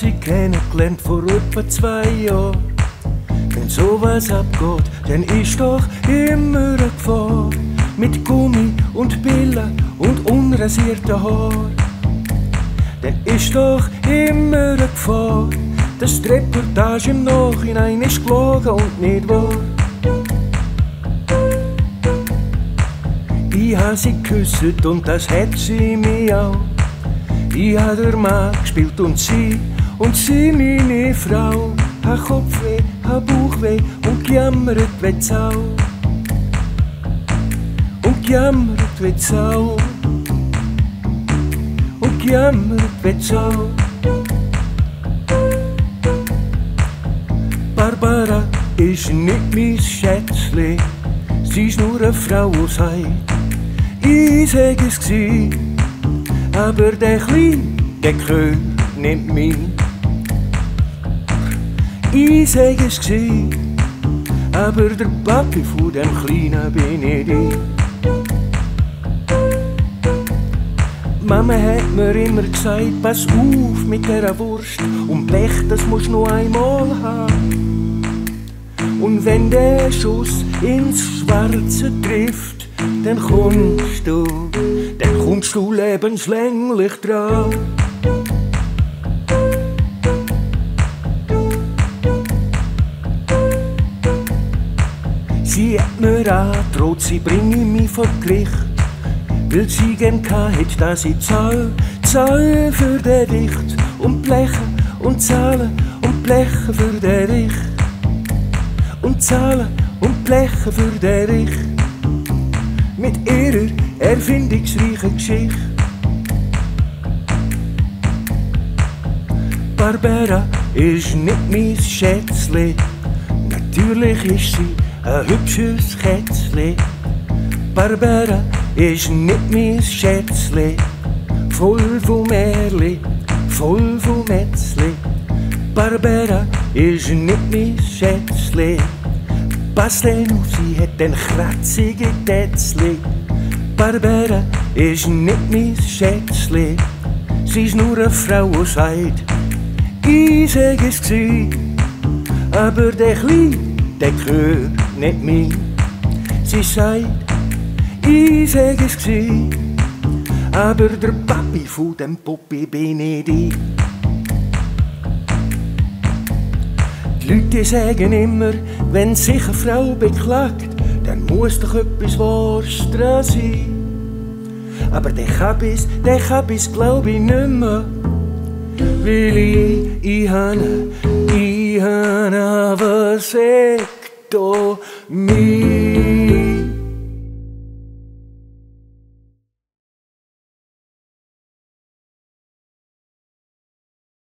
sie kennengelernt vor etwa zwei Jahren. Wenn sowas abgeht, dann ist doch immer eine Gefahr. Mit Gummi und Billen und unrasierten Haar. Dann ist doch immer eine Gefahr, dass die Reportage im Nachhinein ist gelogen und nicht wahr. Ich habe sie geküsst und das hat sie mich auch. Ich habe der Mann gespielt und sie, und sie meine Frau. Hab Kopfweh, hab Bauchweh und gejammert wird's auch. Und gejammert wird's auch. Und gejammert wird's auch. Barbara ist nicht mein Schätzli, sie ist nur eine Frau aus Heid. Ich sag es gsi, aber der Klein, der gehört nicht mir. Ich sag es gsi, aber der Papi von dem Kleinen bin ich ich. Mama hat mir immer gesagt, pass auf mit der Wurst und Blech, das musst du nur einmal haben. Und wenn der Schuss ins Schwarze trifft, dann kommst du, kommst du lebenslänglich dran. Sie hat mir angedroht, sie bringe mich vor Gericht, weil sie gern hätte, dass ich zahl, zahl für den Dicht und blechen und zahlen und blechen für den Dicht und zahlen und blechen für den Richt. Mit ihrer erfindungsreichen Geschichte. Barbara ist nicht mein Schätzli, natürlich ist sie ein hübsches Kätzli. Barbara ist nicht mein Schätzli, voll von Märli, voll von Metzli. Barbara ist nicht mein Schätzli, Pass denn auf, sie hat den kratzige Tätzli. Barbara ist nicht mein Schätzli, sie ist nur eine Frau aus Heid. Ich sag es aber der Klein, der gehört nicht mir. Sie sagt, ich sag es aber der Papi von dem Puppi bin ich die. Die Leute sagen immer, wenn sich eine Frau beklagt, dann musst doch etwas Wurst dran sein. Aber den hab ich's, den hab ich's glaub ich nimmer. Weil ich, ich hane, ich hane versehen.